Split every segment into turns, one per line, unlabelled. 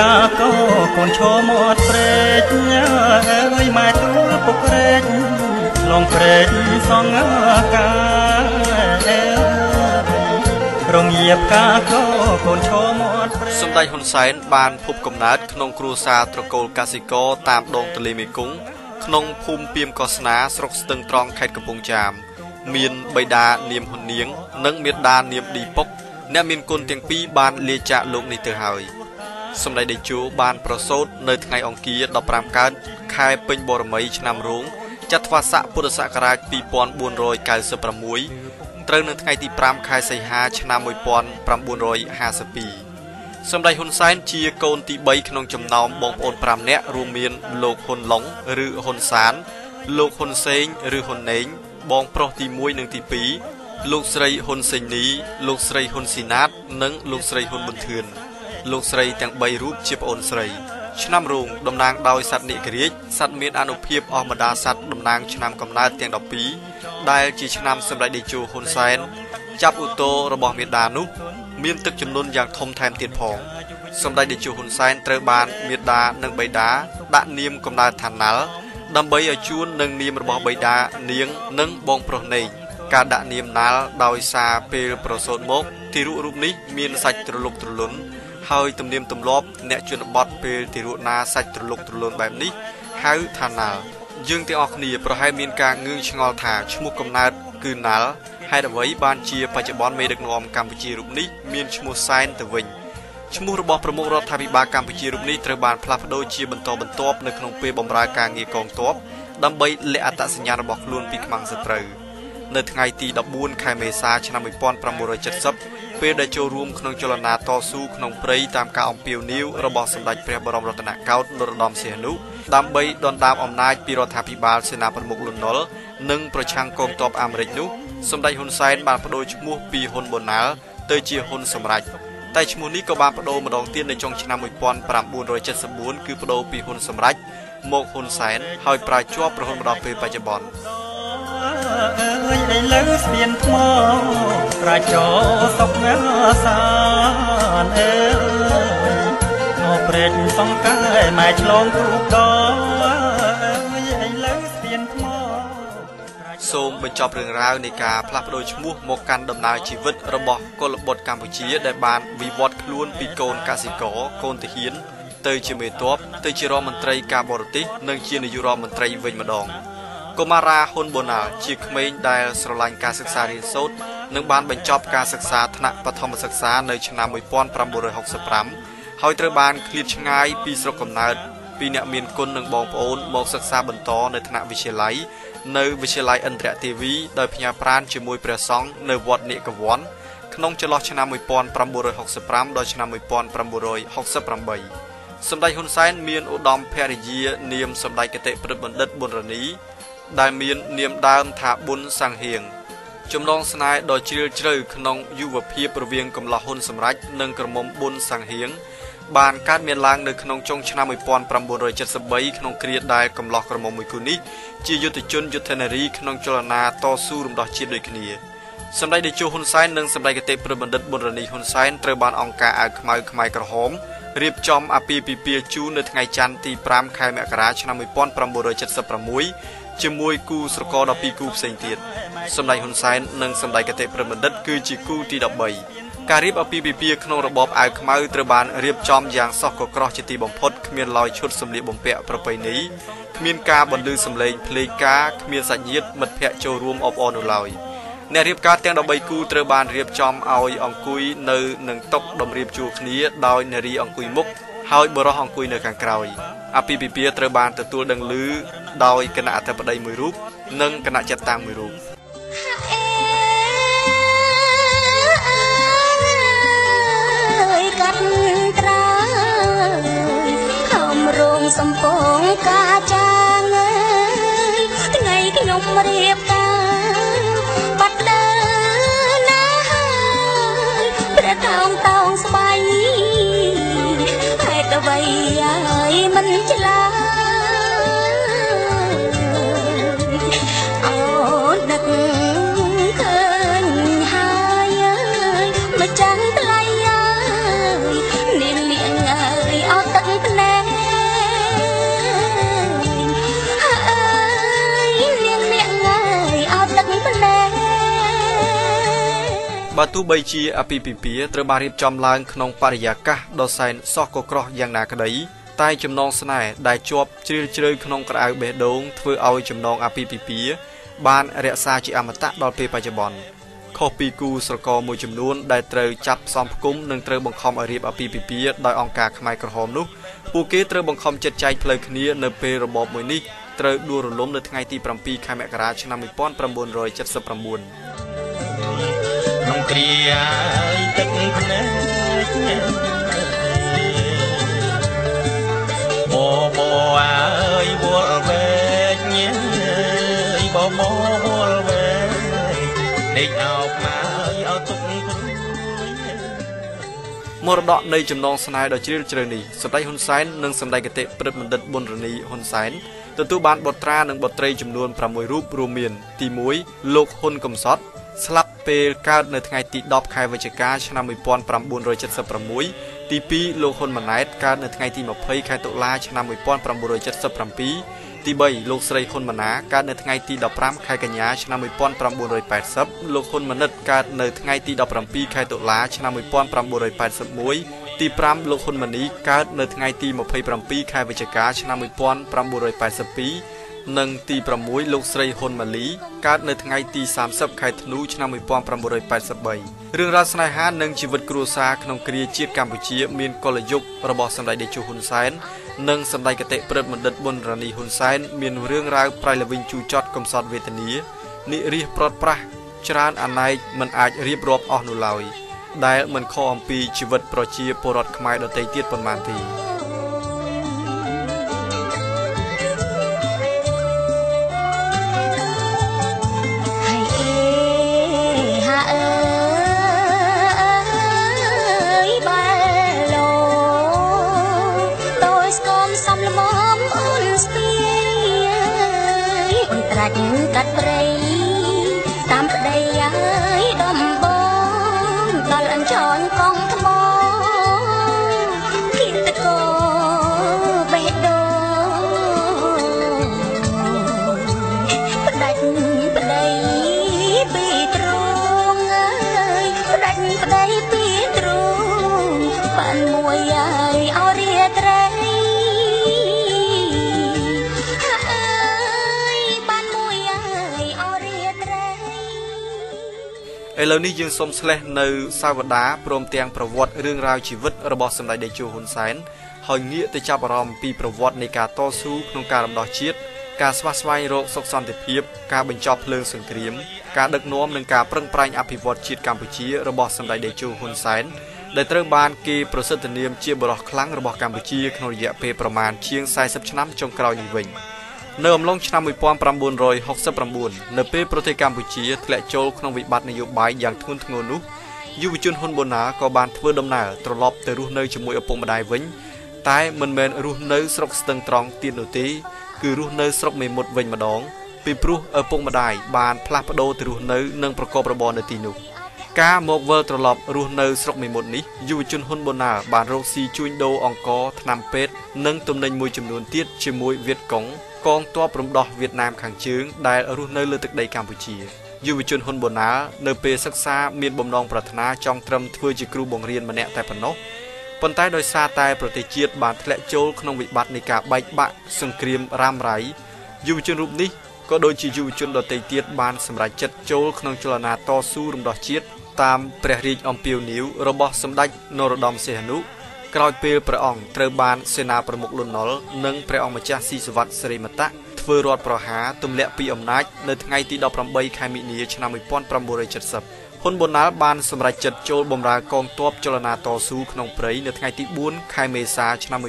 កាកោកូនឈរមាត់ព្រែកអើយម៉ែទួលពុករែកឡងព្រែកសងការងៀបកាកោកូនឈរមាត់ព្រែក
សម្ដេចហ៊ុនសែនបានភពកំណើតក្នុងគ្រួសារត្រកូលកសិករតាមដងទន្លេមេគង្គក្នុងភូមិពីមកស្នាស្រុកស្ទឹងត្រង់ខេត្តកំពង់ចាម មានបិតានាមហ៊ុននាង និងមេដានាមឌីពុកអ្នកមានគុណទាំងពីរបានលាចាកលោកនេះទៅហើយ សម្ដេចតេជោបានប្រសូតនៅថ្ងៃអង្គារ15កើតខែពេញបរមីឆ្នាំរោងចត្វាស័កពុទ្ធសករាជ2496ត្រូវនៅថ្ងៃទី5ខែសីហាឆ្នាំ1952សម្ដេចហ៊ុនសែនជាកូនទី3ក្នុងចំណោមបងប្អូន5នាក់រួមមានលោកហ៊ុនឡុងឬហ៊ុនសាន លោកហ៊ុនសេងឬហ៊ុនណេងបងប្រុសទី1និងទី2លោកស្រីហ៊ុនសេងនីលោកស្រីហ៊ុនស៊ីណាត និងលោកស្រីហ៊ុនប៊ុនធឿន លោកស្រីទាំង3រូបជាប្អូនស្រី ឆ្នាំរោងតំណាងដោយសត្វនិករាជសត្វមានអនុភាពអស់ម្ដាសត្វតំណាងឆ្នាំកំណើតទាំង12ដែលជាឆ្នាំសម្ដេចតេជោហ៊ុនសែនចាប់ឧទ្ធររបស់មេដានោះ មានទឹកចំនួនយ៉ាងធំថែមទៀតផងសម្ដេចតេជោហ៊ុនសែនត្រូវបានមេដានិងបៃតាដាក់នាមកំណើតឋានណាល់ដើម្បីឲ្យជួននឹងនាមរបស់បិតានាងនិងបងប្រុសនៃការដាក់នាមណាល់ដោយសារពេលប្រសូតមកទីរូបរូបនេះមានសាច់ត្រលុកត្រលុន ហើយទំនៀមទម្លាប់អ្នកជនបទពេលទីរូបណាសាច់ត្រលុកត្រលុនបែបនេះហៅថាណាល់យើងទាំងអស់គ្នាប្រហែលមានការងឿងឆ្ងល់ថាឈ្មោះកំណើតគឺណាល់ហេតុអ្វីបានជាបច្ចុប្បន្នមេដឹកនាំកម្ពុជារូបនេះមានឈ្មោះសែនទៅវិញឈ្មោះរបស់ប្រមុខរដ្ឋាភិបាលកម្ពុជារូបនេះត្រូវបានផ្លាស់ប្ដូរជាបន្តបន្ទាប់នៅក្នុងពេលបម្រើការងារកងទ័ពដើម្បីលាក់អត្តសញ្ញាណរបស់ខ្លួនពីខ្មាំងសត្រូវនៅថ្ងៃទី14ខែមេសាឆ្នាំ1970 ពេលដែលចូលរួមក្នុងចលនាតស៊ូក្នុងព្រៃតាមការអំពាវនាវរបស់សម្ដេចព្រះបរមរតនកោដ្ឋនរោត្តមសីហនុដើម្បីដណ្ដើមអំណាចពីរដ្ឋាភិបាលសេនាប្រមុខលន់នល់និងប្រឆាំងកងទ័ពអាមេរិកនោះសម្ដេចហ៊ុនសែនបានបដូរឈ្មោះពីហ៊ុនបូណាល់ទៅជាហ៊ុនសម្រេចតែឈ្មោះនេះក៏បានបដូរម្ដងទៀតនៅចុងឆ្នាំ1974គឺបដូរពីហ៊ុនសម្រេចមកហ៊ុនសែនហើយប្រើជាប់រហូតមកដល់ពេលបច្ចុប្បន្ន
អើយឥឡូវស្ពានថ្មប្រាចោសុកសានអើយអព្រេចសង្កែម៉ែឆ្លងទូក
សូមបញ្ចប់រឿងរ៉ាវនៃការផ្លាស់ប្ដូរឈ្មោះមកកាន់ដំណើរជីវិតរបស់កុលបុត្រកម្ពុជា ដែលបានវិវត្តខ្លួនពីកូនកសិករកូនទាហានទៅជាមេតបទៅជារដ្ឋមន្ត្រីការបរទេសនិងជានាយករដ្ឋមន្ត្រីវិញម្ដង កុមារាហ៊ុនបូណាល់ជាក្មេងដែលស្រឡាញ់ការសិក្សារៀនសូត្រនិងបានបញ្ចប់ការសិក្សាថ្នាក់បឋមសិក្សានៅឆ្នាំ1965ហើយត្រូវបានឃ្លាតឆ្ងាយពីស្រុកកំណើតពីអ្នកមានគុណនិងបងប្អូនមកសិក្សាបន្តនៅថ្នាក់វិទ្យាល័យនៅវិទ្យាល័យឥន្ទ្រទេវីដោយផ្ញើប្រាណជាមួយព្រះសង្ឃនៅវត្តនិកវ័នក្នុងចន្លោះឆ្នាំ1965ដល់ឆ្នាំ1968សម្ដេចហ៊ុនសែនមានឧត្តមភរិយានាមសម្ដេចគតិព្រឹទ្ធបណ្ឌិតប៊ុនរនី ដែលមាននាមដើមថាប៊ុនសង្ហៀងចំណងស្នេហ៍ដ៏ជ្រាលជ្រៅក្នុងយុវភាពរវាងកំឡោះហ៊ុនសម្រេចនិងក្រមុំប៊ុនសង្ហៀងបានកើតមានឡើងនៅក្នុងចុងឆ្នាំ1973ក្នុងគ្រាដែលកំឡោះក្រមុំមួយគូនេះជាយុទ្ធជនយុទ្ធនារីក្នុងចលនាតស៊ូរំដោះជាតិដូចគ្នាសម្ដេចតេជោហ៊ុនសែននិងសម្ដេចកតេប្របណ្ឌិតប៊ុនរនីហ៊ុនសែនត្រូវបានអង្គការអាវខ្មៅខ្មែរក្រហមរៀបចំអាពាហ៍ពិពាហ៍ជូននៅថ្ងៃច័ន្ទទី5ខែមករាឆ្នាំ1976 ជាមួយគូស្រករ12គូផ្សេងទៀតសម្ដេចហ៊ុនសែននិងសម្ដេចកតេប្របណ្ឌិត គឺជាគូទី13ការរៀបអាពាហ៍ពិពាហ៍ក្នុងរបបអាវខ្មៅត្រូវបានរៀបចំយ៉ាងសោះកក្រោះជាទីបំផុតគ្មានឡើយឈុតសម្លៀកបំពាក់ប្រពៃណីគ្មានការបន្លឺសម្លេងភ្លេងការគ្មានសាច់ញាតិមិត្តភ័ក្តិចូលរួមអបអរនោះឡើយអ្នករៀបការទាំង13គូត្រូវបានរៀបចំឲ្យអង្គុយនៅនឹងតុតម្រៀបជួរគ្នាដោយនារីអង្គុយមុខ ហើយបុរសអង្គុយនៅខាងក្រោយអាពាហ៍ពិពាហ៍ត្រូវបានទទួលដឹងឮដោយគណៈអធិបតីមួយរូបនិងគណៈចាត់តាំងមួយរូប
កាត់ត្រាខំរងសំពងកាចាងថ្ងៃខ្ញុំរៀប បើ
ទោះបីជាអភិពិពាត្រូវបានរៀបចំឡើងក្នុងបរិយាកាសដ៏សែនសោះកក្រោះយ៉ាងណាក្តីតែចំណងស្នេហ៍ដែលជាប់ជ្រាលជ្រៅក្នុងក្រអៅបេះដូងធ្វើឲ្យចំណងអភិពិពាបានរក្សាជាអមតៈដល់ពេលបច្ចុប្បន្នខុសពីគូស្រករមួយចំនួនដែលត្រូវចាប់ផ្សំផ្គុំនិងត្រូវបង្ខំឲ្យរៀបអភិពិពាដោយអង្គការខ្មែរក្រហមនោះពួកគេត្រូវបង្ខំចិត្តចែកផ្លូវគ្នានៅពេលរបបមួយនេះត្រូវដួលរលំនៅថ្ងៃទី7ខែមករាឆ្នាំ1979
ក្នុងគ្រាទឹកភ្នែកបបអើយវល់វែកញ៉ៃបបវល់វែកដេកអោបមកឲ្យទុកព្រួយ
មរតកនៃចំណងស្នេហ៍ដ៏ជ្រាលជ្រៅនេះសម្ដេចហ៊ុនសែននិងសម្ដេចគតិព្រឹទ្ធបណ្ឌិតប៊ុនរនីហ៊ុនសែនទទួលបានបុត្រានិងបុត្រីចំនួន6រូបរួមមានទី1លោកហ៊ុនកំសត់ ស្លាប់ពេលកើតនៅថ្ងៃទី10ខែវិច្ឆិកាឆ្នាំ1976ទី2លោកហ៊ុនម៉ាណែតកើតនៅថ្ងៃទី20ខែតុលាឆ្នាំ1977ទី3លោកស្រីហ៊ុនម៉ាណាកើតនៅថ្ងៃទី15ខែកញ្ញាឆ្នាំ1980លោកហ៊ុនម៉ាណិតកើតនៅថ្ងៃទី17ខែតុលាឆ្នាំ1981ទី5លោកហ៊ុនម៉ាណីកើតនៅថ្ងៃទី27ខែវិច្ឆិកាឆ្នាំ1982 និងទី6លោកស្រីហ៊ុនម៉ាលីកើតនៅថ្ងៃទី30ខែធ្នូឆ្នាំ1983រឿងរ៉ាវស្នេហានិងជីវិតគ្រួសារក្នុងគ្រាជាតិកម្ពុជា មានកលយុគរបស់សម្ដេចតេជោហ៊ុនសែននិងសម្ដេចគតិព្រឹទ្ធបណ្ឌិតប៊ុនរ៉ានីហ៊ុនសែនមានរឿងរ៉ាវប្រៃល្វីងជូរចត់កំសត់វេទនានិរិះប្រត់ប្រាស់ច្រើនអណែកមិនអាចរៀបរាប់អស់នោះឡើយដែលមិនខុសអំពីជីវិតប្រជាពលរដ្ឋខ្មែរដទៃទៀតប៉ុន្មានទេ
កាត់ព្រៃ
ឥឡូវនេះយើងសូមស្លេះនៅសាវតាព្រមទាំងប្រវត្តិរឿងរ៉ាវជីវិតរបស់សម្ដេចតេជោហ៊ុនសែនហើយងាកទៅចាប់អារម្មណ៍ពីប្រវត្តិនៃការតស៊ូក្នុងការរំដោះជាតិការស្វះស្វែងរកសុខសន្តិភាពការបញ្ចប់ភ្លើងសង្គ្រាមការដឹកនាំនិងការប្រឹងប្រែងអភិវឌ្ឍជាតិកម្ពុជារបស់សម្ដេចតេជោហ៊ុនសែនដែលត្រូវបានគេប្រសិទ្ធនាមជាបរិះខ្លាំងរបស់កម្ពុជាក្នុងរយៈពេលប្រមាណជាង40ឆ្នាំចុងក្រោយនេះវិញ។ នៅអំឡុងឆ្នាំ1969នៅពេលប្រទេសកម្ពុជាធ្លាក់ចូលក្នុងវិបត្តិនយោបាយយ៉ាងធ្ងន់ធ្ងរនោះយុវជនហ៊ុនបូណាក៏បានធ្វើដំណើរត្រឡប់ទៅរស់នៅជាមួយឪពុកម្ដាយវិញ តែមិនមែនរស់នៅស្រុកស្ទឹងត្រង់ទៀតនោះទេគឺរស់នៅស្រុកមេមត់វិញម្ដងពីព្រោះឪពុកម្ដាយបានផ្លាស់ប្ដូរទៅរស់នៅនិងប្រកបរបរនៅទីនោះការមកវិលត្រឡប់រស់នៅស្រុកមេមត់នេះយុវជនហ៊ុនបូណាបានរកស៊ីជួញដូរអង្គរថ្នាំពេទ្យនិងទំនិញមួយចំនួនទៀតជាមួយវៀតកុង កងទ័ពរំដោះវៀតណាមខាងជើងដែលរស់នៅលើទឹកដីកម្ពុជាយុវជនហ៊ុនបូណានៅពេលសិក្សាមានបំណងប្រាថ្នាចង់ត្រឹមធ្វើជាគ្រូបង្រៀនម្នាក់តែប៉ុណ្ណោះប៉ុន្តែដោយសារតែប្រទេសជាតិបានធ្លាក់ចូលក្នុងវិបត្តិនៃការបែកបាក់សង្គ្រាមរ៉ាំរ៉ៃយុវជនរូបនេះក៏ដូចជាយុវជនដទៃទៀតបានសម្រេចចិត្តចូលក្នុងចលនាតស៊ូរំដោះជាតិតាមព្រះរាជអំពាវនាវរបស់សម្ដេចនរោត្តមសីហនុ ក្រោយពេលព្រះអង្គត្រូវបានសេនាប្រមុខលន់នល់និងព្រះអង្គម្ចាស់ស៊ីសវត្តសិរិមតៈធ្វើរដ្ឋប្រហារទម្លាក់ពីអំណាចនៅថ្ងៃទី18ខែមិនិនាឆ្នាំ1970ហ៊ុនបូណាល់បានសម្រេចចិត្តចូលបម្រើកងទ័ពចលនាតស៊ូក្នុងព្រៃនៅថ្ងៃទី4ខែមេសាឆ្នាំ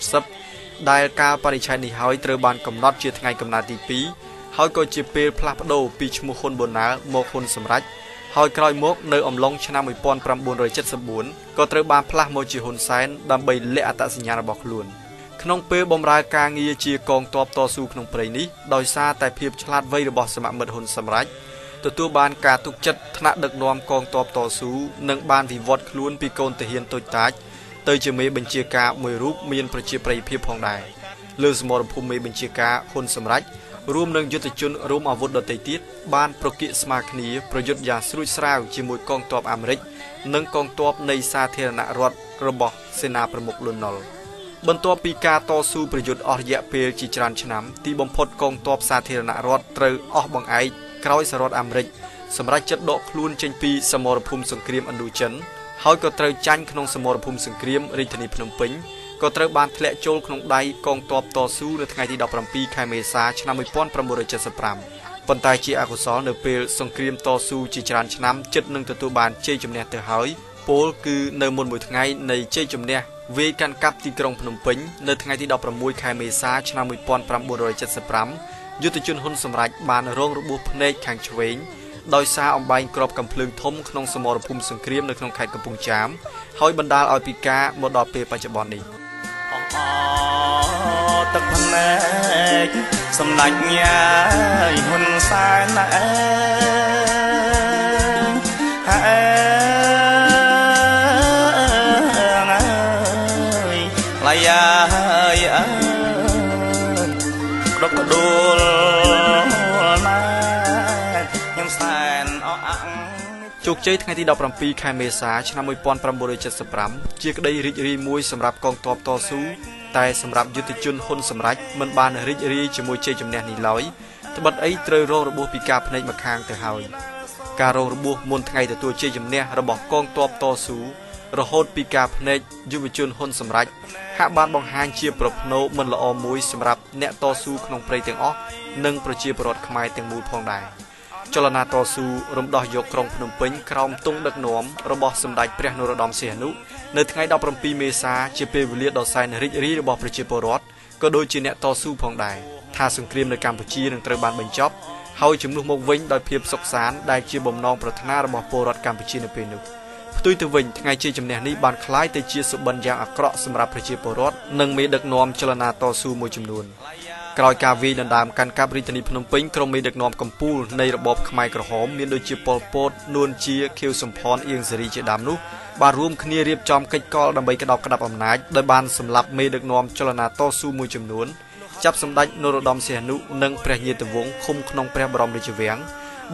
1970ដែលកាលបរិច្ឆេទនេះហើយត្រូវបានកំណត់ជាថ្ងៃកំណើតទី2ហើយក៏ជាពេលផ្លាស់ប្ដូរពីឈ្មោះហ៊ុនបូណាល់មកហ៊ុនសម្រេច ហើយក្រោយមកនៅអំឡុងឆ្នាំ1974ក៏ត្រូវបានផ្លាស់មកជាហ៊ុនសែនដើម្បីលាក់អត្តសញ្ញាណរបស់ខ្លួនក្នុងពេលបម្រើការងារជាកងទ័ពតស៊ូក្នុងព្រៃនេះដោយសារតែភាពឆ្លាតវៃរបស់សមមិត្តហ៊ុនសម្រេចទទួលបានការទុកចិត្តថ្នាក់ដឹកនាំកងទ័ពតស៊ូនិងបានវិវត្តខ្លួនពីកូនទាហានតូចតាចទៅជាមេបញ្ជាការមួយរូបមានប្រជាប្រិយភាពផងដែរលើសមរភូមិមេបញ្ជាការហ៊ុនសម្រេច រួមនឹងយុទ្ធជនរួមអាវុធដទៃទៀតបានប្រគៀកស្មារគ្នាប្រយុទ្ធយ៉ាងស្រួចស្រាវជាមួយកងទ័ពអាមេរិកនិងកងទ័ពនៃសាធារណរដ្ឋរបស់សេនាប្រមុខលន់ណុលបន្ទាប់ពីការតស៊ូប្រយុទ្ធអស់រយៈពេលជាច្រើនឆ្នាំទីបំផុតកងទ័ពសាធារណរដ្ឋត្រូវអស់បង្អែកក្រោយសហរដ្ឋអាមេរិកសម្រាប់ចិត្តដកខ្លួនចេញពីសមរភូមិសង្គ្រាមឥណ្ឌូចិនហើយក៏ត្រូវចាញ់ក្នុងសមរភូមិសង្គ្រាមរាជធានីភ្នំពេញ ក៏ត្រូវបានធ្លាក់ចូលក្នុងដៃកងទ័ពតស៊ូនៅថ្ងៃទី17ខែមេសាឆ្នាំ1975ប៉ុន្តែជាអកុសលនៅពេលសង្គ្រាមតស៊ូជាច្រើនឆ្នាំជិតនឹងទទួលបានជ័យជំនះទៅហើយពលគឺនៅមុនមួយថ្ងៃនៃជ័យជំនះវាយកាន់កាប់ទីក្រុងភ្នំពេញនៅថ្ងៃទី16ខែមេសាឆ្នាំ1975យុទ្ធជនហ៊ុនសម្រេចបានរងរបួសភ្នែកខាងឆ្វេងដោយសារអំបែងក្របកំភ្លើងធំក្នុងសមរភូមិសង្គ្រាមនៅក្នុងខេត្តកំពង់ចាមហើយបណ្ដាលឲ្យពិការមកដល់ពេលបច្ចុប្បន្ននេះអ
អ ទឹកភ្នែកសំណាច់ញ៉ាយហ៊ុនសែនណែ
ជោគជ័យថ្ងៃទី17ខែមេសាឆ្នាំ1975ជាក្តីរីករាយមួយសម្រាប់កងទ័ពតស៊ូតែសម្រាប់យុទ្ធជនហ៊ុនសម្រេចមិនបានរីករាយជាមួយជ័យជំនះនេះឡើយត្បិតអីត្រូវរងរបួសពីការភ្នែកម្ខាងទៅហើយការរងរបួសមុនថ្ងៃទទួលជ័យជំនះរបស់កងទ័ពតស៊ូរហូតពីការភ្នែកយុវជនហ៊ុនសម្រេចហាក់បានបង្ហាញជាប្រផ្នូលមិនល្អមួយសម្រាប់អ្នកតស៊ូក្នុងព្រៃទាំងអស់និងប្រជាពលរដ្ឋខ្មែរទាំងមូលផងដែរ។ ចលនាតស៊ូរំដោះយកក្រុងភ្នំពេញក្រោមទង់ដឹកនាំរបស់សម្ដេចព្រះនរោត្តមសីហនុនៅថ្ងៃ17មេសាជាពេលវេលាដ៏សែនរីករាយរបស់ប្រជាពលរដ្ឋក៏ដូចជាអ្នកតស៊ូផងដែរថាសង្គ្រាមនៅកម្ពុជានឹងត្រូវបានបញ្ចប់ហើយជំនួសមកវិញដោយភាពសុខសាន្តដែលជាបំណងប្រាថ្នារបស់ពលរដ្ឋកម្ពុជានៅពេលនោះផ្ទុយទៅវិញថ្ងៃជ័យជំនះនេះបានคล้ายទៅជាសុបិនយ៉ាងអាក្រក់សម្រាប់ប្រជាពលរដ្ឋនិងមេដឹកនាំចលនាតស៊ូមួយចំនួន ក្រោយការវាយដណ្ដើមកាន់កាប់រាជធានីភ្នំពេញក្រុមមេដឹកនាំកម្ពុជានៃរបបខ្មែរក្រហមមានដូចជាប៉ុលពតនួនជាខៀវសំផនអៀងសេរីជាដើមនោះបានរួមគ្នារៀបចំកិច្ចកលដើម្បីក្តោបក្តាប់អំណាចដោយបានសម្លាប់មេដឹកនាំចលនាតស៊ូមួយចំនួនចាប់សម្ដេចនរោត្តមសីហនុនិងព្រះញាតិវង្សឃុំក្នុងព្រះបរមរាជវាំង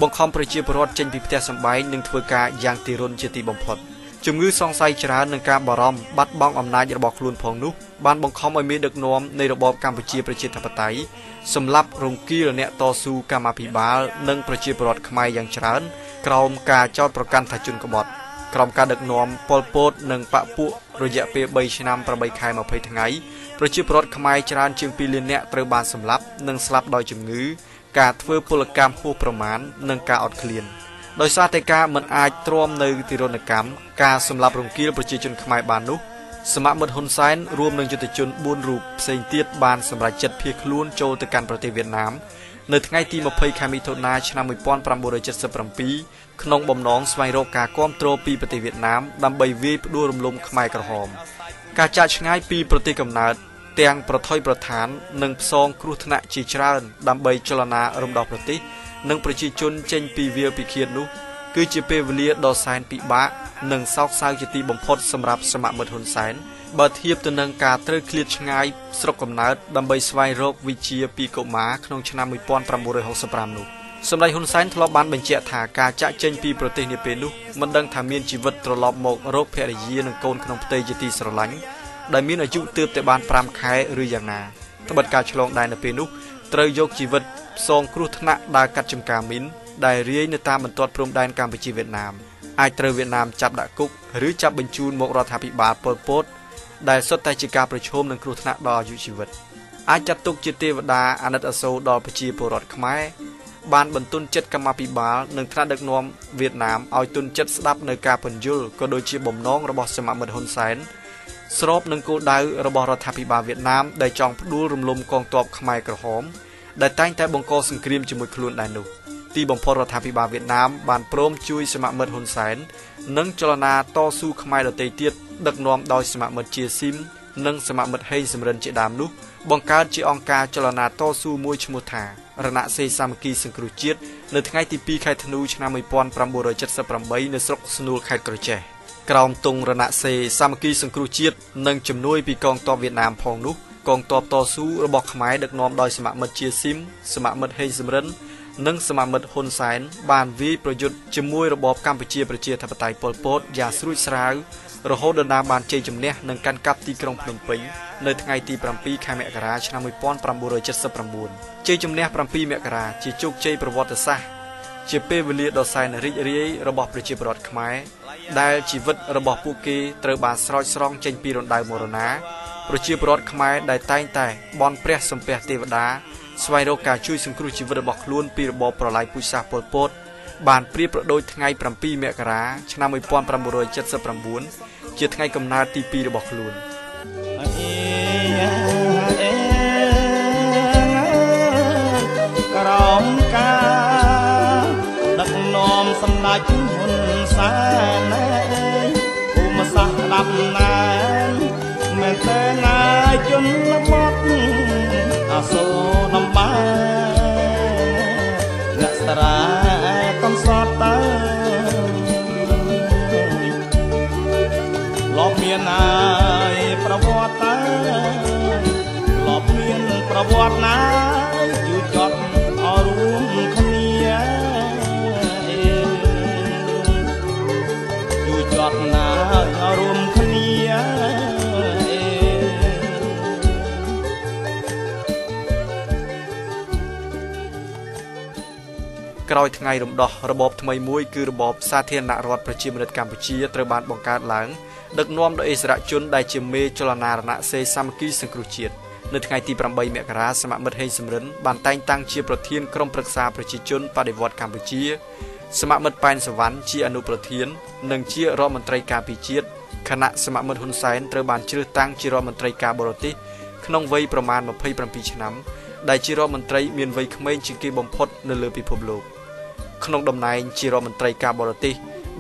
បង្ខំប្រជាពលរដ្ឋចេញពីផ្ទះសម្បែងនិងធ្វើការយ៉ាងទីរុនជាទីបំផុត។ជំងឺសង្ស័យច្រើននឹងការបារម្ភបាត់បង់អំណាចរបស់ខ្លួនផងនោះ បានបង្ខំឲ្យមានដឹកនាំនៃរបបកម្ពុជាប្រជាធិបតេយ្យសម្លាប់រង្គាលអ្នកតស៊ូកម្មាភិបាល និងប្រជាពលរដ្ឋខ្មែរយ៉ាងច្រើនក្រោមការចោទប្រកាន់ថាជនក្បត់ក្រោមការដឹកនាំប៉ុលពត និងបពពួករយៈពេល3ឆ្នាំ8ខែ20ថ្ងៃប្រជាពលរដ្ឋខ្មែរច្រើនជាង2លាននាក់ត្រូវបានសម្លាប់និងស្លាប់ដោយជំងឺ ការធ្វើពលកម្មហួសប្រមាណនិងការអត់ឃ្លាន។ដោយសារតែការមិនអាចទ្រាំនៅទីរណកម្មការសម្លាប់រង្គាលប្រជាជនខ្មែរបាននោះ សមមិត្តហ៊ុនសែនរួមនឹងយុទ្ធជន4រូបផ្សេងទៀតបានសម្រេចចិត្តភៀសខ្លួនចូលទៅកាន់ប្រទេសវៀតណាមនៅថ្ងៃទី20ខែមិថុនាឆ្នាំ1977ក្នុងបំណងស្វែងរកការគាំទ្រពីប្រទេសវៀតណាមដើម្បីវាយផ្ដួលរំលំខ្មែរក្រហម ការចាកឆ្ងាយពីប្រទេសកំណើតទាំងប្រថុយប្រឋាននិងផ្សងគ្រោះថ្នាក់ជាច្រើន ដើម្បីចលនារំដោះប្រទេសនិងប្រជាជនចេញពីវាលពិឃាតនោះ គឺជាពេលវេលាដ៏សែនពិបាកនិងសោកសៅជាទីបំផុតសម្រាប់សមមិត្តហ៊ុនសែនបើធៀបទៅនឹងការត្រូវឃ្លាតឆ្ងាយស្រុកកំណើតដើម្បីស្វែងរកវិជាពីកុមារក្នុងឆ្នាំ1965នោះសម្ដេចហ៊ុនសែនធ្លាប់បានបញ្ជាក់ថាការចាក់ចេញពីប្រទេសនាពេលនោះមិនដឹងថាមានជីវិតត្រឡប់មករកភរិយានិងកូនក្នុងផ្ទៃជាទីស្រឡាញ់ដែលមានអាយុទើបតែបាន5ខែឬយ៉ាងណាត្បិតការឆ្លងដែននៅពេលនោះត្រូវយកជីវិតផ្សងគ្រោះថ្នាក់ដើរកាត់ចំការមីន ដែលរាយនៅតាមបន្ទាត់ព្រំដែនកម្ពុជាវៀតណាមអាចត្រូវវៀតណាមចាប់ដាក់គុកឬចាប់បញ្ជូនមករដ្ឋាភិបាលប៉ុលពតដែលសុទ្ធតែជាការប្រឈមនឹងគ្រោះថ្នាក់ដល់អាយុជីវិតអាចចាត់ទុកជាទេវតាអាណិតអាសូរដល់ប្រជាពលរដ្ឋខ្មែរបានបន្ទន់ចិត្តកម្មាភិបាលនិងថ្នាក់ដឹកនាំវៀតណាមឲ្យទុនចិត្តស្ដាប់នៅការពន្យល់ក៏ដូចជាបំណងរបស់សមមិត្តហ៊ុនសែនស្របនឹងគោលដៅរបស់រដ្ឋាភិបាលវៀតណាមដែលចង់ផ្ដួលរំលំកងទ័ពខ្មែរក្រហមដែលតែងតែបង្កសង្គ្រាមជាមួយខ្លួនដែរនោះ ទីបំផុតរដ្ឋាភិបាលវៀតណាមបានព្រមជួយសមមិត្តហ៊ុនសែននិងចលនាតស៊ូខ្មែរដទៃទៀតដឹកនាំដោយសមមិត្តជាស៊ីមនិងសមមិត្តហេងសំរិនជាដើមនោះបង្កើតជាអង្គការចលនាតស៊ូមួយឈ្មោះថារណសេរីសាមគ្គីសង្គ្រោះជាតិនៅថ្ងៃទី2ខែធ្នូឆ្នាំ1978នៅស្រុកស្នួលខេត្តក្រចេះក្រោមទង់រណសេរីសាមគ្គីសង្គ្រោះជាតិនិងជំនួយពីកងទ័ពវៀតណាមផងនោះកកងទ័ពតស៊ូរបស់ខ្មែរដឹកនាំដោយសមមិត្តជាស៊ីមសមមិត្តហេងសំរិន និងសមមិត្តហ៊ុនសែនបានវាយប្រយុទ្ធជាមួយរបបកម្ពុជាប្រជាធិបតេយ្យប៉ុលពតយ៉ាងស្រួចស្រាវរហូតដល់ណាបានជ័យជំនះនិងកាន់កាប់ទីក្រុងភ្នំពេញនៅថ្ងៃទី7ខែមករាឆ្នាំ1979ជ័យជំនះ7មករាជាជោគជ័យប្រវត្តិសាស្ត្រជាពេលវេលាដ៏សែនរីករាយរបស់ប្រជាពលរដ្ឋខ្មែរដែលជីវិតរបស់ពួកគេត្រូវបានស្រោចស្រង់ចេញពីរណ្ដៅមរណា ប្រជាពលរដ្ឋខ្មែរដែលតែងតែបន់ព្រះសំពះទេវតា ស្វែងរកការជួយសង្គ្រោះជីវិតរបស់ខ្លួនពីរបបប្រល័យពូជសាសន៍ប៉ុលពត បានព្រៀបប្រដូចថ្ងៃ7មករាឆ្នាំ1979ជាថ្ងៃកំណើតទី2របស់ខ្លួន
ក្រមការដឹកនាំសម្ដេចហ៊ុនសែន
ក្រោយថ្ងៃរំដោះរបបថ្មីមួយគឺរបបសាធារណរដ្ឋប្រជាមានិតកម្ពុជាត្រូវបានបង្កើតឡើងដឹកនាំដោយអិសរាជជនដែលជាមេចលនារណសេរីសាមគ្គីសង្គ្រោះជាតិនៅថ្ងៃទី8មករាសមមិត្តហេងសំរិនបានតែងតាំងជាប្រធានក្រុមប្រឹក្សាប្រជាជនបដិវត្តកម្ពុជាសមមិត្តប៉ែនសវណ្ណជាអនុប្រធាន និងជារដ្ឋមន្ត្រីការពារជាតិគណៈសមមិត្តហ៊ុនសែនត្រូវបានជ្រើសតាំងជារដ្ឋមន្ត្រីការបរទេសក្នុងវ័យប្រមាណ27ឆ្នាំដែលជារដ្ឋមន្ត្រីមានវ័យក្មេងជាងគេបំផុតនៅលើពិភពលោក ក្នុងតំណែងជារដ្ឋមន្ត្រីការបរទេស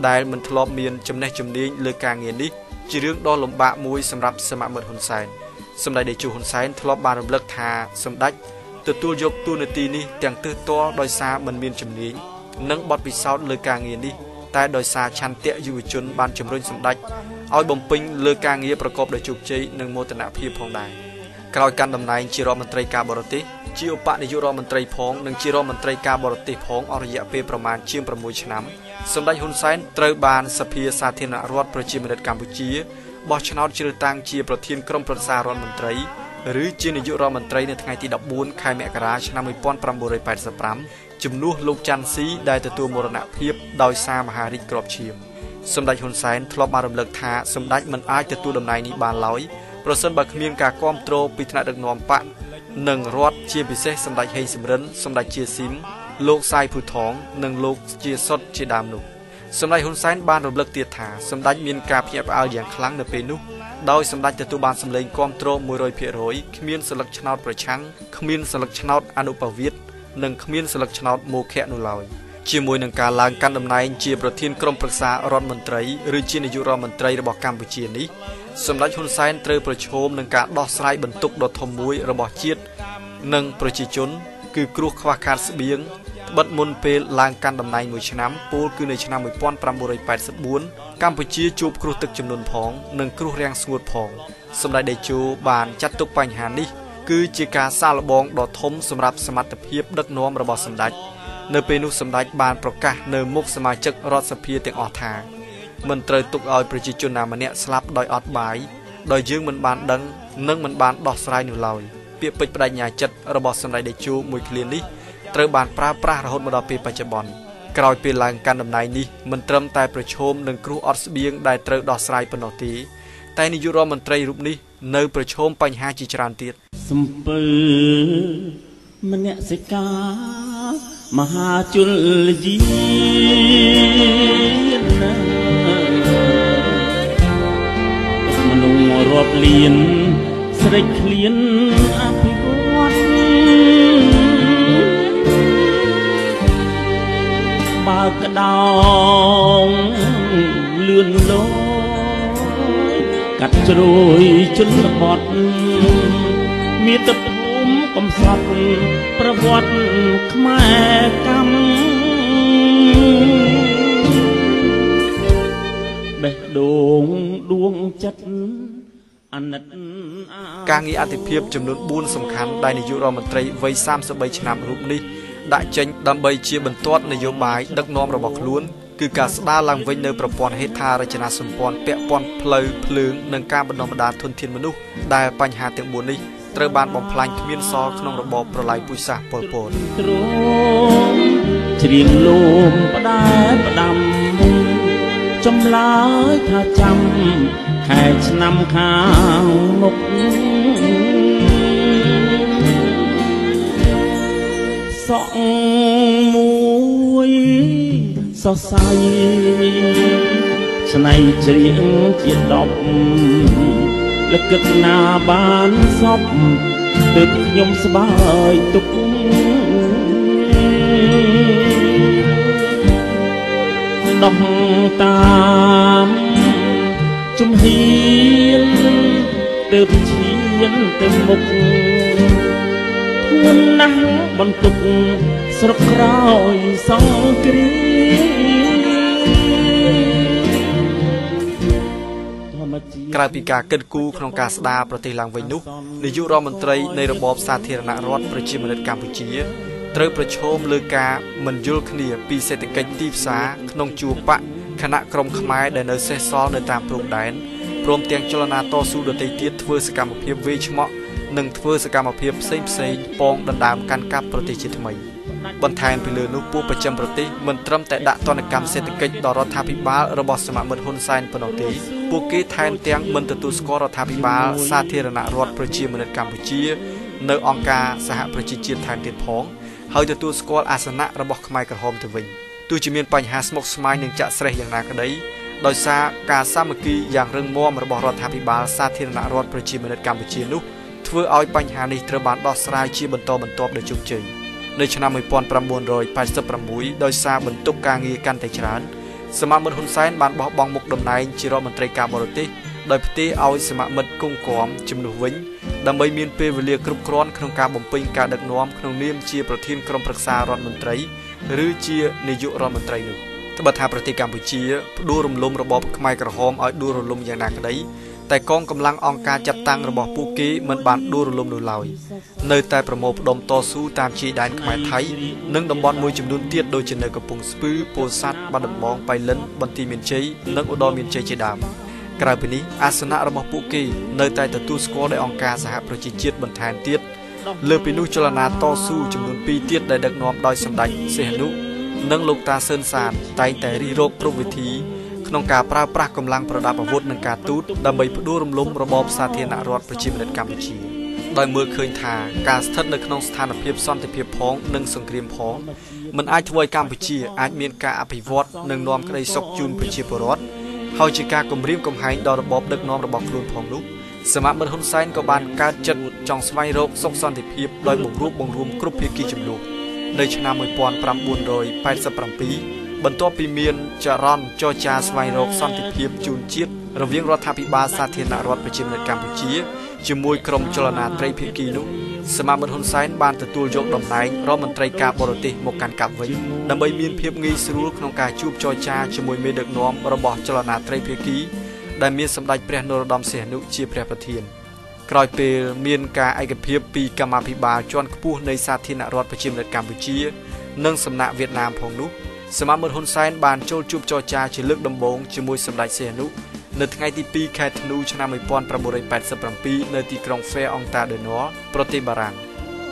ដែលមិនធ្លាប់មានចំណេះជំនាញលើការងារនេះជារឿងដ៏លំបាកមួយសម្រាប់សមមិត្តហ៊ុនសែនសម្ដេចតេជោហ៊ុនសែនធ្លាប់បានរំលឹកថាសម្ដេចទទួលយកតួនាទីនេះទាំងទើសទាល់ដោយសារមិនមានជំនាញនិងបទពិសោធន៍លើការងារនេះតែដោយសារឆន្ទៈយុវជនបានជំរុញសម្ដេចឲ្យបំពេញលើការងារប្រកបដោយជោគជ័យនិងមោទនភាពផងដែរ ក្រោយកាន់តំណែងជារដ្ឋមន្ត្រីការបរទេសជាឧបនាយករដ្ឋមន្ត្រីផងនិងជារដ្ឋមន្ត្រីការបរទេសផងអស់រយៈពេលប្រមាណជាង6ឆ្នាំសម្ដេចហ៊ុនសែនត្រូវបានសភាសាធារណរដ្ឋប្រជាមានិតកម្ពុជាបោះឆ្នោតជ្រើសតាំងជាប្រធានក្រុមប្រឹក្សារដ្ឋមន្ត្រីឬជានាយករដ្ឋមន្ត្រីនៅថ្ងៃទី14ខែមករាឆ្នាំ1985ជំនួសលោកច័ន្ទស៊ីដែលទទួលមរណភាពដោយសារមហារីកក្របឈាមសម្ដេចហ៊ុនសែនធ្លាប់បានរំលឹកថាសម្ដេចមិនអាចទទួលតំណែងនេះបានឡើយ ប្រសិនបើគ្មានការគ្រប់គ្រងពីថ្នាក់ដឹកនាំបកនិងរដ្ឋជាពិសេសសម្ដេចហេងសំរិនសម្ដេចជាស៊ីមលោកសាយភូថង និងលោកជាសុតជាដើមនោះសម្ដេចហ៊ុនសែនបានរំលឹកទៀតថាសម្ដេចមានការភ្ញាក់ផ្អើលយ៉ាងខ្លាំងនៅពេលនោះដោយសម្ដេចទទួលបានសម្លេងគ្រប់គ្រង100%គ្មានសិលឹកឆ្នោតប្រឆាំងគ្មានសិលឹកឆ្នោតអនុប្រវត្តិនិងគ្មានសិលឹកឆ្នោតមោឃៈនោះឡើយជាមួយនឹងការឡើងកាន់តំណែងជាប្រធានក្រុមប្រឹក្សារដ្ឋមន្ត្រីឬជានាយករដ្ឋមន្ត្រីរបស់កម្ពុជានេះ សម្ដេចហ៊ុនសែនត្រូវប្រឈមនឹងការដោះស្រាយបន្ទុកដ៏ធំមួយរបស់ជាតិនិងប្រជាជន គឺគ្រោះខ្វះខាតស្បៀងត្បិតមុនពេលឡើងកាន់តំណែងមួយឆ្នាំពោលគឺនៅឆ្នាំ1984កម្ពុជាជួបគ្រោះទឹកជំនន់ផង និងគ្រោះរាំងស្ងួតផងសម្ដេចតេជោបានចាត់ទុកបញ្ហានេះ គឺជាការសាកល្បងដ៏ធំសម្រាប់សមត្ថភាពដឹកនាំរបស់សម្ដេចនៅពេលនោះសម្ដេចបានប្រកាសនៅមុខសមាជិករដ្ឋសភាទាំងអស់ថា មិនត្រូវទុកឲ្យប្រជាជនណាម្នាក់ស្លាប់ដោយអត់បាយដោយយើងមិនបានដឹងនិងមិនបានដោះស្រាយនោះឡើយពាក្យពេចន៍បដិញ្ញាចិត្តរបស់សម្ដេចតេជោមួយឃ្លានេះត្រូវបានប្រើប្រាស់រហូតមកដល់ពេលបច្ចុប្បន្នក្រោយពេលឡើងកាន់តំណែងនេះមិនត្រឹមតែប្រឈមនឹងគ្រោះអត់ស្បៀងដែលត្រូវដោះស្រាយប៉ុណ្ណោះទេតែនាយករដ្ឋមន្ត្រីរូបនេះនៅប្រឈមបញ្ហាជាច្រើនទៀត
សំពើមនសិកាមហាជលយា រាប់លានស្រេចឃ្លានអភិវឌ្ឍបើក្តោងលឿនលយកាត់ជ្រោយជនបទមាតុភូមិកំសត់ប្រវត្តិខ្មែរកម្មបេះដូងដួងចិត្តអ
ការងារអធិភាពចំនួន4សំខាន់ដែលនាយករដ្ឋមន្ត្រីវ័យ33ឆ្នាំរូបនេះដាក់ចេញដើម្បីជាបន្ទាត់នយោបាយដឹកនាំរបស់ខ្លួនគឺការស្ដារឡើងវិញនៅប្រព័ន្ធហេដ្ឋារចនាសម្ព័ន្ធពាក់ព័ន្ធផ្លូវភ្លើងនិងការបណ្ដុះបណ្ដាលធនធានមនុស្សដែលបញ្ហាទាំង4នេះត្រូវបានបំផ្លាញគ្មានសល់ក្នុងរបបប្រល័យពូជសាសន៍ប៉ុលពតទ្រ
ងច្រៀងលំផ្ដែផ្ដាំចម្លើយថាចាំ ខែឆ្នាំខាងមុខសក់មួយសរសៃស្នៃច្រៀងជាដប់លកឹកណាបានសពទើបខ្ញុំស្បើយទុកដោះតាម ជំហានទើបឈានទៅមុខធ្ងន់ណាស់បន្ទុកស្រុកក្រោយសង្គ្រា
ក្រៅពីការកិត្តគូក្នុងការស្ដារប្រទេសឡើងវិញនោះនាយករដ្ឋមន្ត្រីនៃរបបសាធារណរដ្ឋប្រជាមានិតកម្ពុជាត្រូវប្រឈមលើការមិនយល់គ្នាពីសេដ្ឋកិច្ចទីផ្សារក្នុងជួរបក គណៈក្រុមខ្មែរដែលនៅសេសសល់នៅតាមព្រំដែនព្រមទាំងចលនាតស៊ូដទៃទៀតធ្វើសកម្មភាពវេឆ្មក់និងធ្វើសកម្មភាពផ្សេងផ្សេងពងដណ្ដើមកាន់កាប់ប្រទេសជាថ្មីបន្ថែមពីលើនោះពួកប្រចាំប្រទេសមិនត្រឹមតែដាក់ទណ្ឌកម្មសេដ្ឋកិច្ចដល់រដ្ឋាភិបាលរបស់សមាមិត្តហ៊ុនសែនប៉ុណ្ណោះទេពួកគេថែមទាំងមិនទទួលស្គាល់រដ្ឋាភិបាលសាធារណរដ្ឋប្រជាមានិតកម្ពុជា នៅអង្គការសហប្រជាជាតិថែមទៀតផង ហើយទទួលស្គាល់អាសនៈរបស់ខ្មែរក្រហមទៅវិញ ទោះជាមានបញ្ហាស្មុគស្មាញនិងចាក់ស្រេះយ៉ាងណាក្តីដោយសារការសាមគ្គីយ៉ាងរឹងមាំរបស់រដ្ឋាភិបាលសាធារណរដ្ឋប្រជាមានិតកម្ពុជានោះធ្វើឲ្យបញ្ហានេះត្រូវបានដោះស្រាយជាបន្តបន្ទាប់ដោយជោគជ័យនៅឆ្នាំ1986ដោយសារបន្ទុកការងារកាន់តែច្រើនសមាមិត្តហ៊ុនសែនបានបោះបង់មុខតំណែងជារដ្ឋមន្ត្រីការបរទេសដោយផ្ទេរឲ្យសមាមិត្តគង់គំជំនួសវិញដើម្បីមានពេលវេលាគ្រប់គ្រាន់ក្នុងការបំពេញការដឹកនាំក្នុងនាមជាប្រធានក្រុមប្រឹក្សារដ្ឋមន្ត្រី ឬជានាយករដ្ឋមន្ត្រីនោះត្បិតថាប្រទេសកម្ពុជាផ្ដួលរំលំរបបខ្មែរក្រហមឲ្យដួលរលំយ៉ាងណាក្តីតែកងកម្លាំងអង្គការចាត់តាំងរបស់ពួកគេមិនបានដួលរលំនោះឡើយនៅតែប្រមូលផ្ដុំតស៊ូតាមជាយដែនខ្មែរថៃនិងតំបន់មួយចំនួនទៀតដូចជានៅកំពង់ស្ពឺពោធិ៍សាត់បាត់ដំបងបៃលិនបន្ទាយមានជ័យនិងឧត្តរមានជ័យជាដើមក្រៅពីនេះអាសនៈរបស់ពួកគេនៅតែទទួលស្គាល់ដោយអង្គការសហប្រជាជាតិបន្ថែមទៀត លើពីនោះចលនាតស៊ូចំនួន2ទៀតដែលដឹកនាំដោយសម្ដេចសីហនុនិងលោកតាសឿនសានតែងតែរិះរោបគ្រប់វិធីក្នុងការប្រើប្រាស់កម្លាំងប្រដាប់អាវុធនិងការទូតដើម្បីផ្ដួលរំលំរបបសាធារណរដ្ឋប្រជាមានិតកម្ពុជាដោយមើលឃើញថាការស្ថិតនៅក្នុងស្ថានភាពសន្តិភាពផងនិងសង្គ្រាមផងមិនអាចធ្វើឲ្យកម្ពុជាអាចមានការអភិវឌ្ឍនិងនាំក្តីសុខជូនប្រជាពលរដ្ឋហើយជាការគំរាមកំហែងដល់របបដឹកនាំរបស់ខ្លួនផងនោះ សមាមិត្តហ៊ុនសែនក៏បានកើតចិត្តចង់ស្វែងរកសុខសន្តិភាពដោយបង្រួបបង្រួមគ្រប់ភាគីចំនួននៅឆ្នាំ1987បន្ទាប់ពីមានចរន្តចរចាស្វែងរកសន្តិភាពជូនជាតិរវាងរដ្ឋាភិបាលសាធារណរដ្ឋប្រជាមានិតកម្ពុជាជាមួយក្រុមចលនាត្រីភាគីនោះសមាមិត្តហ៊ុនសែនបានទទួលយកតំណែងរដ្ឋមន្ត្រីការបរទេសមកកាន់កាប់វិញដើម្បីមានភាពងាយស្រួលក្នុងការជួបចរចាជាមួយមេដឹកនាំរបស់ចលនាត្រីភាគី ដែលមានសម្ដេចព្រះនរោត្តមសីហនុជាព្រះប្រធានក្រោយពេលមានការឯកភាពពីកម្មាភិបាលជាន់ខ្ពស់នៃសាធារណរដ្ឋប្រជាមានិតកម្ពុជា និងសំណាក់វៀតណាមផងនោះសមាមិត្តហ៊ុនសែនបានចូលជួបចរចាជាលើកដំបូងជាមួយសម្ដេចសីហនុនៅថ្ងៃទី2ខែធ្នូឆ្នាំ1987នៅទីក្រុង Fair Ontario de Nord ប្រទេសបារាំង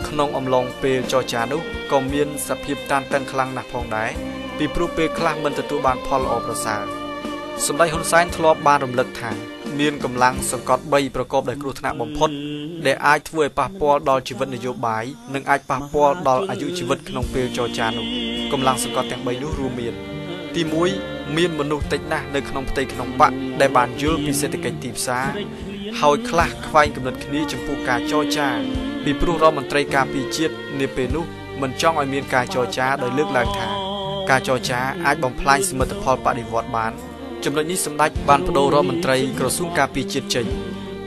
ក្នុងអំឡុងពេលចរចានោះក៏មានសភាពតានតឹងខ្លាំងណាស់ផងដែរពីព្រោះពេលខ្លះមិនទទួលបានផលល្អប្រសើរ សម្ដេចហ៊ុនសែនធ្លាប់បានរំលឹកថាមានកម្លាំងសង្កត់3ប្រកបដោយគ្រោះថ្នាក់បំផុតដែលអាចធ្វើឲ្យប៉ះពាល់ដល់ជីវិតនយោបាយនិងអាចប៉ះពាល់ដល់អាយុជីវិតក្នុងពេលចរចានោះកម្លាំងសង្កត់ទាំង3នោះរួមមានទី1មានមនុស្សតិចណាស់នៅក្នុងផ្ទៃក្នុងបកដែលបានយល់ពីសេដ្ឋកិច្ចទីផ្សារហើយខ្លះខ្វែងគំនិតគ្នាចំពោះការចរចា ពីព្រោះរដ្ឋមន្ត្រីការពារជាតិនាពេលនោះមិនចង់ឲ្យមានការចរចាដោយលើកឡើងថា ការចរចាអាចបំផ្លាញសមិទ្ធផលបដិវត្តបាន ចំណុចនេះសម្ដេចបានបដូររដ្ឋមន្ត្រីក្រសួងការពារជាតិចេញ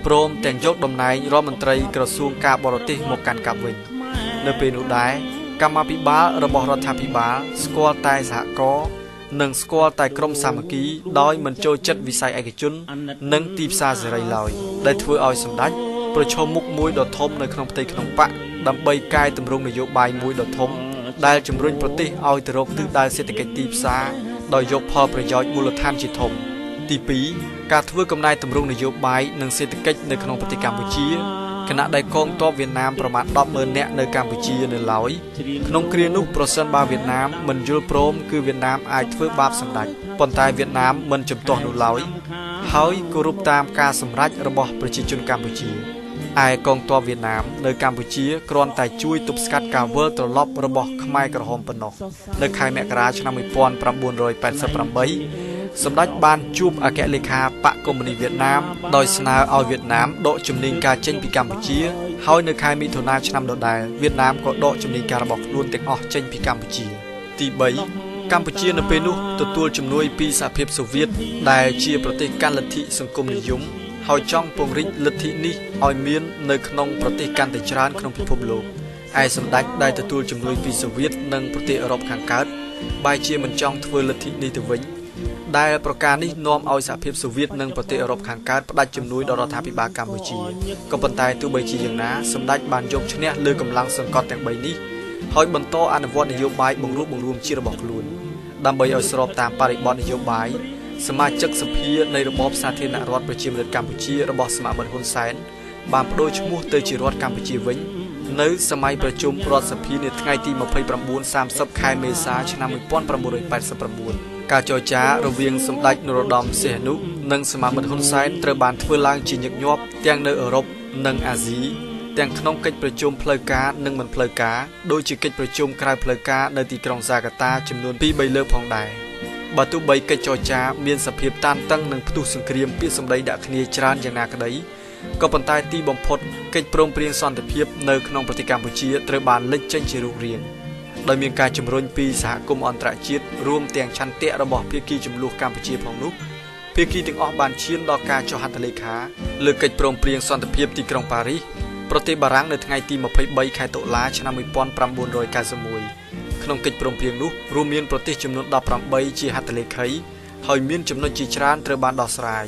ព្រមទាំងយកតំណែងរដ្ឋមន្ត្រីក្រសួងការបរទេសមកកាន់កាប់វិញនៅពេលនោះដែរកម្មាភិបាលរបស់រដ្ឋាភិបាលស្គាល់តែសហគមន៍និងស្គាល់តែក្រុមសាមគ្គីដោយមិនចូលចិត្តវិស័យឯកជន និងទីផ្សារសេរីឡើយដែលធ្វើឲ្យសម្ដេចប្រឈមមុខមួយដ៏ធំនៅក្នុងផ្ទៃក្នុងបកដើម្បីកែតម្រង់នយោបាយមួយដ៏ធំដែលជំរុញប្រទេសឲ្យទៅរកទិសដៅសេដ្ឋកិច្ចទីផ្សារ ដោយយកផលប្រយោជន៍មូលដ្ឋានជាធំទី2ការធ្វើកំណែតម្រង់នយោបាយនិងសេដ្ឋកិច្ចនៅក្នុងប្រទេសកម្ពុជាគណៈដែលកងទ័ពវៀតណាមប្រមាណ100000នាក់នៅកម្ពុជានៅឡើយក្នុងគ្រានោះប្រសិនបើវៀតណាមមិនយល់ព្រមគឺវៀតណាមអាចធ្វើបាបសម្ដេចប៉ុន្តែវៀតណាមមិនជំទាស់នោះឡើយហើយគោរពតាមការសម្រេចរបស់ប្រជាជនកម្ពុជា ឯកងទ័ពវៀតណាមនៅកម្ពុជាគ្រាន់តែជួយទប់ស្កាត់ការវិលត្រឡប់របស់ខ្មែរក្រហមប៉ុណ្ណោះនៅខែមករាឆ្នាំ1988សម្ដេចបានជួបអគ្គលេខាបកកុម្មុយនីវៀតណាមដោយស្នើឲ្យវៀតណាមដកជំនាញការចេញពីកម្ពុជាហើយនៅខែមិថុនាឆ្នាំដដែលវៀតណាមក៏ដកជំនាញការរបស់ខ្លួនទាំងអស់ចេញពីកម្ពុជា ទី3កម្ពុជានៅពេលនោះទទួលជំនួយពីសហភាពសូវៀតដែលជាប្រទេសកាន់លទ្ធិសង្គមនិយម ហើយចង់ពង្រីកលទ្ធិនេះឲ្យមាននៅក្នុងប្រទេសកាន់តែច្រើនក្នុងពិភពលោកឯសម្ដេចដែលទទួលជំនួយពីសូវៀតនិងប្រទេសអឺរ៉ុបខាងកើតបែរជាមិនចង់ធ្វើលទ្ធិនេះទៅវិញដែលប្រការនេះនាំឲ្យសហភាពសូវៀតនិងប្រទេសអឺរ៉ុបខាងកើតផ្ដាច់ជំនួយដល់រដ្ឋាភិបាលកម្ពុជាក៏ប៉ុន្តែទោះបីជាយ៉ាងណាសម្ដេចបានយកឈ្នះលើកម្លាំងសង្កត់ទាំង3នេះហើយបន្តអនុវត្តនយោបាយបង្រួបបង្រួមជារបស់ខ្លួនដើម្បីឲ្យស្របតាមបរិបទនយោបាយ សមាជិកសភានៃរបបសាធារណរដ្ឋប្រជាមានិតកម្ពុជារបស់សមាមិត្តហ៊ុនសែនបានបដូរឈ្មោះទៅជារដ្ឋកម្ពុជាវិញ នៅសម័យប្រជុំរដ្ឋសភានាថ្ងៃទី29-30ខែមេសាឆ្នាំ1989ការចរចារវាងសម្ដេចនរោត្តមសីហនុនិងសមាមិត្តហ៊ុនសែនត្រូវបានធ្វើឡើងជាញឹកញាប់ទាំងនៅអឺរ៉ុបនិងអាស៊ីទាំងក្នុងកិច្ចប្រជុំផ្លូវការនិងមិនផ្លូវការដូចជាកិច្ចប្រជុំក្រៅផ្លូវការនៅទីក្រុងហ្សាកាតាចំនួន2 3លើកផងដែរ បើទោះបីកិច្ចចរចាមានសភាពតានតឹងនិងផ្ទុះសង្គ្រាមពាក្យសម្ដីដាក់គ្នាច្រើនយ៉ាងណាក្តីក៏ប៉ុន្តែទីបំផុតកិច្ចព្រមព្រៀងសន្តិភាពនៅក្នុងប្រទេសកម្ពុជាត្រូវបានលេចចេញជារូបរាង។ដោយមានការជំរុញពីសហគមន៍អន្តរជាតិរួមទាំងឆន្ទៈរបស់ភាគីចំនួនកម្ពុជាផងនោះភាគីទាំងអស់បានឈានដល់ការចុះហត្ថលេខាលើកិច្ចព្រមព្រៀងសន្តិភាពទីក្រុងប៉ារីសប្រទេសបារាំងនៅថ្ងៃទី23ខែតុលាឆ្នាំ1991 ក្នុងកិច្ចព្រមព្រៀងនោះរួមមានប្រទេសចំនួន18ជាហត្ថលេខីហើយមានចំណុចជាច្រើនត្រូវបានដោះស្រាយ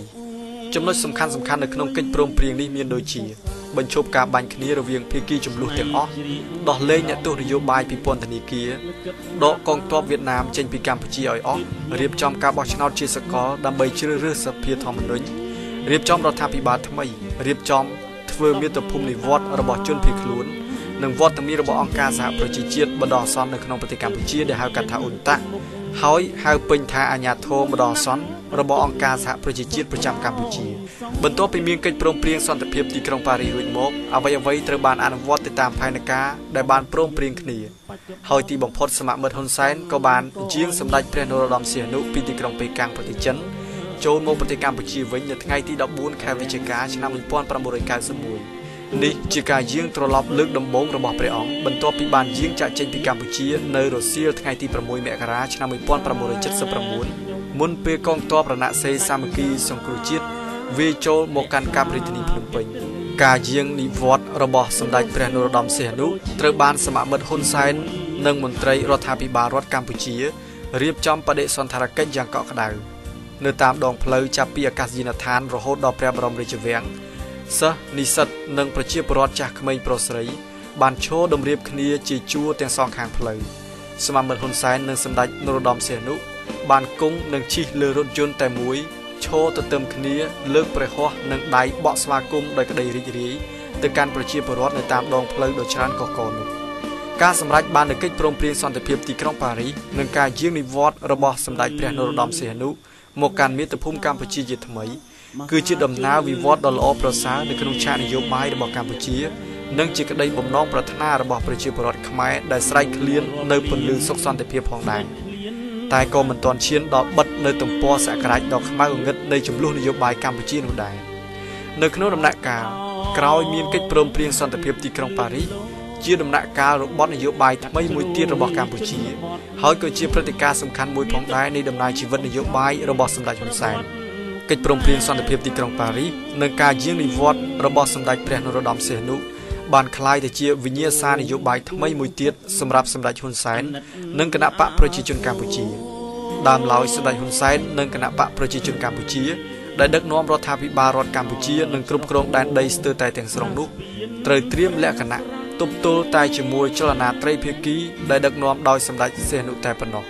ចំណុចសំខាន់ៗនៅក្នុងកិច្ចព្រមព្រៀងនេះមានដូចជាបញ្ឈប់ការបាញ់គ្នារវាងភាគីចំនួនទាំងអស់ដោះលែងអ្នកទោសនយោបាយពីពន្ធនាគារដកកងទ័ពវៀតណាមចេញពីកម្ពុជាឲ្យអស់រៀបចំការបោះឆ្នោតជាសកលដើម្បីជ្រើសរើសសភាធម្មនុញ្ញរៀបចំរដ្ឋាភិបាលថ្មីរៀបចំធ្វើមាតុភូមិនិវត្តរបស់ជនភៀសខ្លួន និងវត្តមានរបស់អង្គការសហប្រជាជាតិបណ្ដោះអាសន្ននៅក្នុងប្រទេសកម្ពុជាដែលហៅកាត់ថាអ៊ុនតាហើយហៅពេញថាអាញាធរម្ដងសន្នរបស់អង្គការសហប្រជាជាតិប្រចាំកម្ពុជាបន្ទាប់ពីមានកិច្ចព្រមព្រៀងសន្តិភាពទីក្រុងប៉ារីសរួចមកអ្វីអ្វីត្រូវបានអនុវត្តទៅតាមផែនការដែលបានព្រមព្រៀងគ្នាហើយទីបំផុតសមាមិត្តហ៊ុនសែនក៏បានជាងសម្ដេចព្រះនរោត្តមសីហនុពីទីក្រុងប៉េកាំងប្រទេសចិនចូលមកប្រទេសកម្ពុជាវិញនៅថ្ងៃទី14ខែវិច្ឆិកាឆ្នាំ1991 នេះជាការយាងត្រឡប់លើកដំបូងរបស់ព្រះអង្គបន្ទាប់ពីបានយាងចាក់ចេញពីកម្ពុជានៅរសៀលថ្ងៃទី6មករាឆ្នាំ1979មុនពេលកងទ័ពរណសេរីសាមគ្គីសង្គ្រោះជាតិវាយចូលមកកាន់កាប់រាជធានីភ្នំពេញការយាងនិវត្តន៍របស់សម្ដេចព្រះនរោត្តមសីហនុត្រូវបានសមាមិត្តហ៊ុនសែននិងមន្ត្រីរដ្ឋាភិបាលរដ្ឋកម្ពុជារៀបចំបដិសន្ធារកិច្ចយ៉ាងកក់ក្ដៅនៅតាមដងផ្លូវចាប់ពីអាកាសយានដ្ឋានរហូតដល់ព្រះបរមរាជវាំង សិស្សនិស្សិតនិងប្រជាពលរដ្ឋចាស់ក្មេងប្រុសស្រី បានឈរតម្រៀបគ្នាជាជួរទាំងសងខាងផ្លូវសមាមិត្តហ៊ុនសែននិងសម្ដេចនរោត្តមសីហនុបានគង់និងជិះលើរថយន្តតែមួយឈរទទឹមគ្នា លើកព្រះហស្ថនិងដៃបក់ស្វាគមន៍ដោយក្តីរីករាយទៅកាន់ប្រជាពលរដ្ឋនៅតាមដងផ្លូវដ៏ច្រើនកកកនោះការសម្រេចបាននូវកិច្ចព្រមព្រៀងសន្តិភាពទីក្រុងប៉ារីសនិងការយាងនិវត្តន៍របស់សម្ដេចព្រះនរោត្តមសីហនុមកកាន់មាតុភូមិកម្ពុជាជាថ្មី គឺជាដំណើរវិវត្តដ៏ល្អប្រសើរនៅក្នុងឆាកនយោបាយរបស់កម្ពុជា និងជាក្តីបំណងប្រាថ្នារបស់ប្រជាពលរដ្ឋខ្មែរដែលស្រែកឃ្លាននៅពន្លឺសុខសន្តិភាពផងដែរតែក៏មិនទាន់ឈានដល់បិទនៅទំព័រសក្ការៈដ៏ខ្មៅងងឹតនៃចំនួននយោបាយកម្ពុជានោះដែរនៅក្នុងដំណាក់កាលក្រោយមានកិច្ចព្រមព្រៀងសន្តិភាពទីក្រុងប៉ារីសជាដំណាក់កាលរបបនយោបាយថ្មីមួយទៀតរបស់កម្ពុជា ហើយក៏ជាព្រឹត្តិការណ៍សំខាន់មួយផងដែរនៃដំណើរជីវិតនយោបាយរបស់សម្ដេចហ៊ុនសែន កិច្ចព្រមព្រៀងសន្តិភាពទីក្រុងប៉ារីសនិងការយាងនិវត្តន៍របស់សម្ដេចព្រះនរោត្តមសីហនុបានក្លាយទៅជាវិញ្ញាសានយោបាយថ្មីមួយទៀតសម្រាប់សម្ដេចហ៊ុនសែននិងគណៈបកប្រជាជនកម្ពុជាដើមឡើយសម្ដេចហ៊ុនសែននិងគណៈបកប្រជាជនកម្ពុជាដែលដឹកនាំរដ្ឋាភិបាលរដ្ឋកម្ពុជានិងគ្រប់គ្រងដែនដីស្ទើរតែទាំងស្រុងនោះត្រូវត្រៀមលក្ខណៈទប់ទល់តែជាមួយចលនាត្រីភាគីដែលដឹកនាំដោយសម្ដេចសីហនុតែប៉ុណ្ណោះ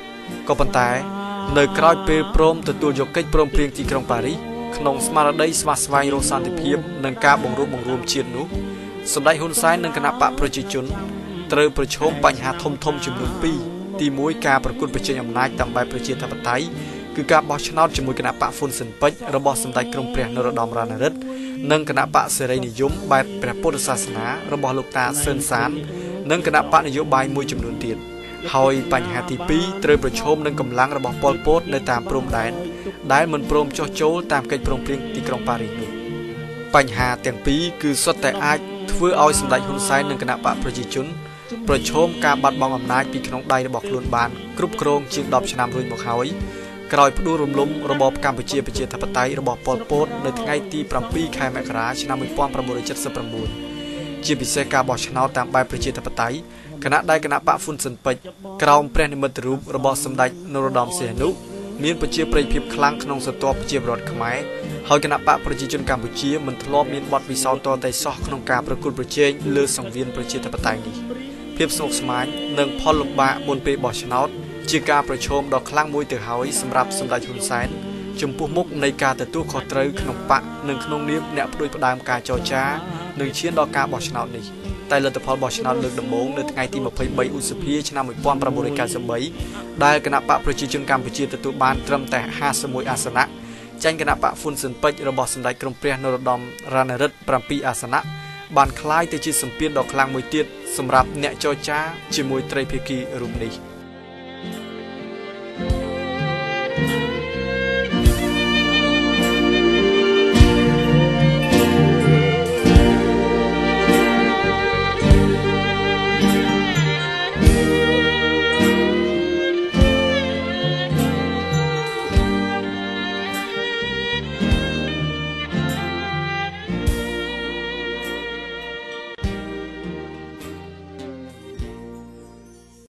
ក៏ប៉ុន្តែ នៅក្រោយពេលព្រមទទួលយកកិច្ចព្រមព្រៀងទីក្រុងប៉ារីសក្នុងស្មារតីស្វាស្វែងរកសន្តិភាពនិងការបង្រួបបង្រួមជាតិនោះសម្ដេចហ៊ុនសែននិងគណៈបកប្រជាជនត្រូវប្រឈមបញ្ហាធំធំចំនួន2ទី1ការប្រគល់ប្រជែងអំណាចតាមបែបប្រជាធិបតេយ្យគឺការបោះឆ្នោតជាមួយគណៈបកហ្វុនស៊ិនពេជ្ររបស់សម្ដេចក្រមព្រះនរោត្តមរណរដ្ឋនិងគណៈបកសេរីនិយមបែបព្រះពុទ្ធសាសនារបស់លោកតាសឿនសាន និងគណៈបកនយោបាយមួយចំនួនទៀត ហើយបញ្ហាទី2ត្រូវប្រឈមនឹងកម្លាំងរបស់ប៉ុលពតនៅតាមព្រំដែនដែលមិនព្រមចុះចូលតាមកិច្ចព្រមព្រៀងទីក្រុងប៉ារីសនោះបញ្ហាទាំងពីរគឺសុទ្ធតែអាចធ្វើឲ្យសម្ដេចហ៊ុនសែននិងគណៈបកប្រជាជនប្រឈមការបាត់បង់អំណាចពីក្នុងដៃរបស់ខ្លួនបានគ្រប់គ្រងជាង10ឆ្នាំរួចមកហើយក្រោយផ្ដួលរំលំរបបកម្ពុជាប្រជាធិបតេយ្យរបស់ប៉ុលពតនៅថ្ងៃទី7ខែមករាឆ្នាំ1979ជាពិសេសការបោះឆ្នោតតាមបែបប្រជាធិបតេយ្យ គណៈដែលគណៈបកហ្វុនស៊ិនពេជ្រក្រោមព្រះនិមិត្តរូបរបស់សម្ដេចនរោត្តមសីហនុមានប្រជាប្រិយភាពខ្លាំងក្នុងស្រទាប់ប្រជាពលរដ្ឋខ្មែរហើយគណៈបកប្រជាជនកម្ពុជាមិនធ្លាប់មានបទពិសោធន៍តតែសោះក្នុងការប្រគល់ប្រជែងលើសង្វៀនប្រជាធិបតេយ្យនេះភាពស្មុគស្មាញនិងផលលំបាកមុនពេលបោះឆ្នោតជាការប្រឈមដ៏ខ្លាំងមួយទៅហើយសម្រាប់សម្ដេចហ៊ុនសែនចំពោះមុខនៃការទទួលខុសត្រូវក្នុងបកនិងក្នុងនាមអ្នកផ្ដួចផ្ដើមការចរចា និងឈានដល់ការបោះឆ្នោតនេះ តែលទ្ធផលបោះឆ្នោតលើកដំបូងនៅថ្ងៃទី23ឧសភាឆ្នាំ1993ដែលគណៈបកប្រជាជនកម្ពុជាទទួលបានត្រឹមតែ51អាសនៈចាញ់គណៈបកហ្វុនស៊ិនពេជ្ររបស់សម្ដេចក្រមព្រះនរោត្តមរណរដ្ឋ7អាសនៈបានคล้ายទៅជាសម្ពាធដ៏ខ្លាំងមួយទៀតសម្រាប់អ្នកចរចាជាមួយត្រីភាគីរូបនេះ។